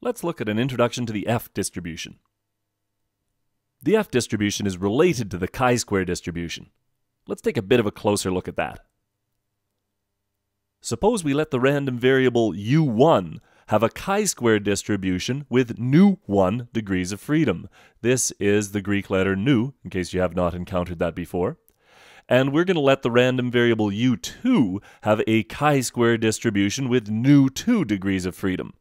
Let's look at an introduction to the F distribution. The F distribution is related to the chi-square distribution. Let's take a bit of a closer look at that. Suppose we let the random variable u1 have a chi-square distribution with nu 1 degrees of freedom. This is the Greek letter nu, in case you have not encountered that before. And we're going to let the random variable u2 have a chi-square distribution with nu 2 degrees of freedom.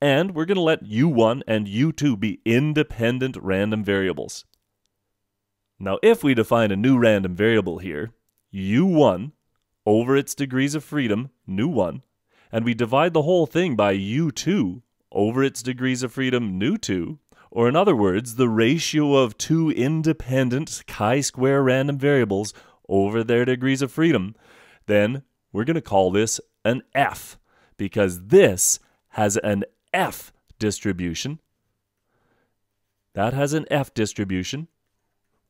And we're going to let u1 and u2 be independent random variables. Now, if we define a new random variable here, u1 over its degrees of freedom, nu 1, and we divide the whole thing by u2 over its degrees of freedom, nu 2, or in other words, the ratio of two independent chi-square random variables over their degrees of freedom, then we're going to call this an F, because this has an F distribution. That has an F distribution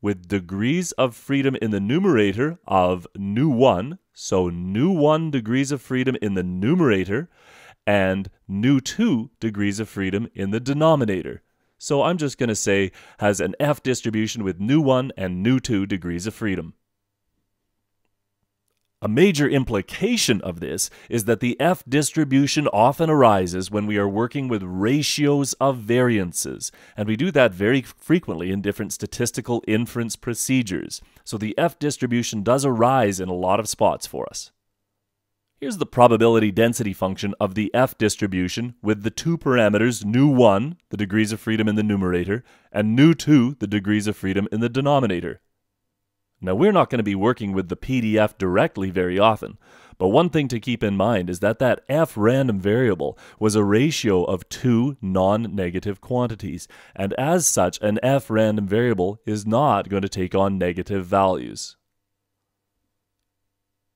with degrees of freedom in the numerator of nu 1, so nu 1 degrees of freedom in the numerator, and nu 2 degrees of freedom in the denominator. So I'm just going to say has an F distribution with nu 1 and nu 2 degrees of freedom. A major implication of this is that the F distribution often arises when we are working with ratios of variances, and we do that very frequently in different statistical inference procedures. So the F distribution does arise in a lot of spots for us. Here's the probability density function of the F distribution with the two parameters nu1, the degrees of freedom in the numerator, and nu2, the degrees of freedom in the denominator. Now, we're not going to be working with the PDF directly very often, but one thing to keep in mind is that that f random variable was a ratio of two non-negative quantities, and as such, an f random variable is not going to take on negative values.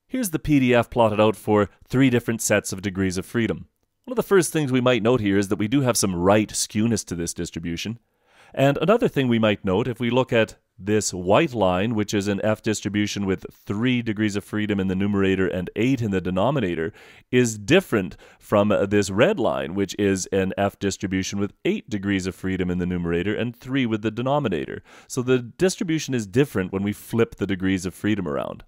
Here's the PDF plotted out for three different sets of degrees of freedom. One of the first things we might note here is that we do have some right skewness to this distribution. And another thing we might note if we look at this white line, which is an F distribution with 3 degrees of freedom in the numerator and 8 in the denominator, is different from this red line, which is an F distribution with 8 degrees of freedom in the numerator and 3 with the denominator. So the distribution is different when we flip the degrees of freedom around.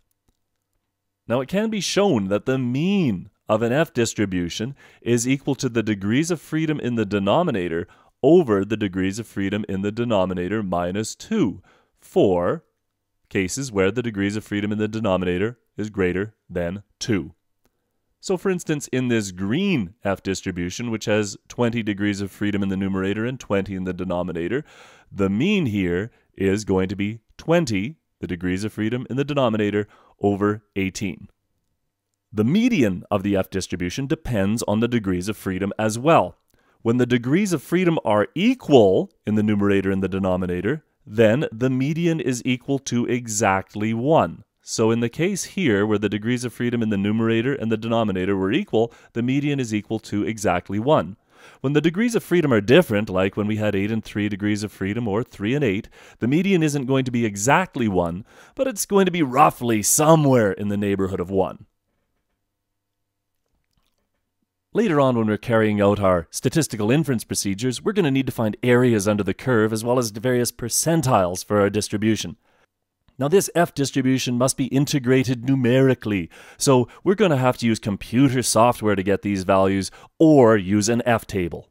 Now it can be shown that the mean of an F distribution is equal to the degrees of freedom in the denominator over the degrees of freedom in the denominator minus 2 for cases where the degrees of freedom in the denominator is greater than 2. So for instance, in this green F distribution, which has 20 degrees of freedom in the numerator and 20 in the denominator, the mean here is going to be 20, the degrees of freedom in the denominator, over 18. The median of the F distribution depends on the degrees of freedom as well. When the degrees of freedom are equal in the numerator and the denominator, then the median is equal to exactly 1. So in the case here, where the degrees of freedom in the numerator and the denominator were equal, the median is equal to exactly 1. When the degrees of freedom are different, like when we had 8 and 3 degrees of freedom or 3 and 8, the median isn't going to be exactly 1, but it's going to be roughly somewhere in the neighborhood of 1. Later on, when we're carrying out our statistical inference procedures, we're going to need to find areas under the curve as well as various percentiles for our distribution. Now, this F distribution must be integrated numerically, so we're going to have to use computer software to get these values or use an F table.